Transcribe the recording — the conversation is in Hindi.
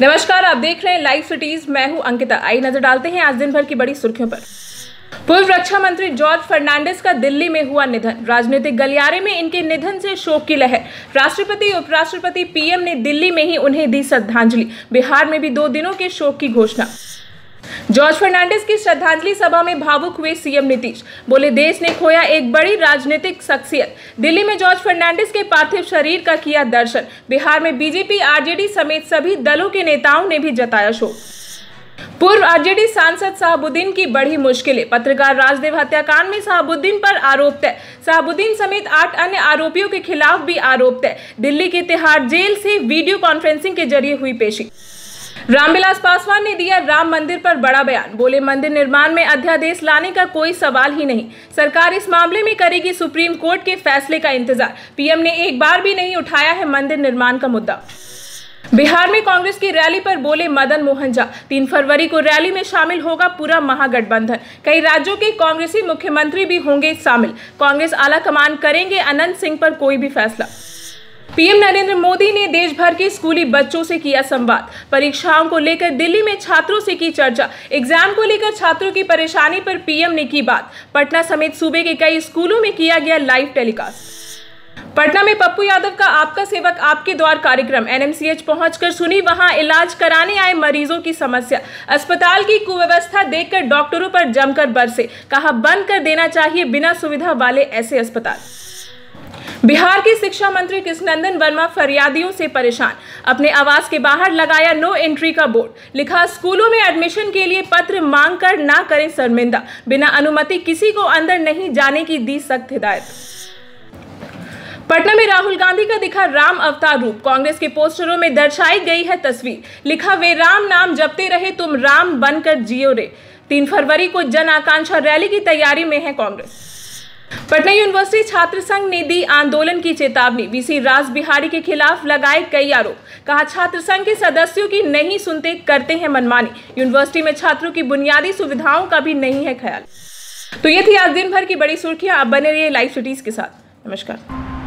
नमस्कार, आप देख रहे हैं लाइव सिटीज़ मैं हूँ अंकिता। आई नज़र डालते हैं आज दिन भर की बड़ी सुर्खियों पर। पूर्व रक्षा मंत्री जॉर्ज फर्नांडिस का दिल्ली में हुआ निधन। राजनीतिक गलियारे में इनके निधन से शोक की लहर। राष्ट्रपति, उपराष्ट्रपति पीएम ने दिल्ली में ही उन्हें दी श्रद्धांजलि। बिहार में भी दो दिनों के शोक की घोषणा। जॉर्ज फर्नांडिस की श्रद्धांजलि सभा में भावुक हुए सीएम नीतीश। बोले, देश ने खोया एक बड़ी राजनीतिक शख्सियत। दिल्ली में जॉर्ज फर्नांडिस के पार्थिव शरीर का किया दर्शन। बिहार में बीजेपी, आरजेडी समेत सभी दलों के नेताओं ने भी जताया शोक। पूर्व आरजेडी सांसद साहबुद्दीन की बड़ी मुश्किलें। पत्रकार राजदेव हत्याकांड में साहबुद्दीन पर आरोप तय। साहबुद्दीन समेत आठ अन्य आरोपियों के खिलाफ भी आरोप तय। दिल्ली के तिहाड़ जेल से वीडियो कॉन्फ्रेंसिंग के ज़रिए हुई पेशी। रामविलास पासवान ने दिया राम मंदिर पर बड़ा बयान। बोले, मंदिर निर्माण में अध्यादेश लाने का कोई सवाल ही नहीं। सरकार इस मामले में करेगी सुप्रीम कोर्ट के फैसले का इंतज़ार। पीएम ने एक बार भी नहीं उठाया है मंदिर निर्माण का मुद्दा। बिहार में कांग्रेस की रैली पर बोले मदन मोहन झा। तीन फरवरी को रैली में शामिल होगा पूरा महागठबंधन। कई राज्यों के कांग्रेसी मुख्यमंत्री भी होंगे शामिल। कांग्रेस आला कमान करेंगे, अनंत सिंह पर कोई भी फैसला। पीएम नरेंद्र मोदी ने देश भर के स्कूली बच्चों से किया संवाद। परीक्षाओं को लेकर दिल्ली में छात्रों से की चर्चा। एग्ज़ाम को लेकर छात्रों की परेशानी पर पीएम ने की बात। पटना समेत सूबे के कई स्कूलों में किया गया लाइव टेलीकास्ट। पटना में पप्पू यादव का आपका सेवक आपके द्वार कार्यक्रम। एनएमसीएच पहुंचकर सुनी, वहाँ इलाज कराने आए मरीजों की समस्या। अस्पताल की कुव्यवस्था देखकर डॉक्टरों पर जमकर बरसे। कहा, बंद कर देना चाहिए बिना सुविधा वाले ऐसे अस्पताल। बिहार के शिक्षा मंत्री कृष्णनंदन वर्मा फरियादियों से परेशान। अपने आवास के बाहर लगाया नो एंट्री का बोर्ड। लिखा, स्कूलों में एडमिशन के लिए पत्र मांग कर ना करें शर्मिंदा। बिना अनुमति किसी को अंदर नहीं जाने की दी सख्त हिदायत। पटना में राहुल गांधी का दिखा राम अवतार रूप। कांग्रेस के पोस्टरों में दर्शाई गई है तस्वीर। लिखा, वे राम नाम जपते रहे, तुम राम बनकर जियो रे। तीन फरवरी को जन आकांक्षा रैली की तैयारी में है कांग्रेस। पटना यूनिवर्सिटी छात्र संघ ने दी आंदोलन की चेतावनी। वीसी राज बिहारी के खिलाफ लगाए कई आरोप। कहा, छात्र संघ के सदस्यों की नहीं सुनते, करते हैं मनमानी। यूनिवर्सिटी में छात्रों की बुनियादी सुविधाओं का भी नहीं है ख्याल। तो ये थी आज दिन भर की बड़ी सुर्खियाँ। आप बने रहिए लाइव सिटीज़ के साथ। नमस्कार।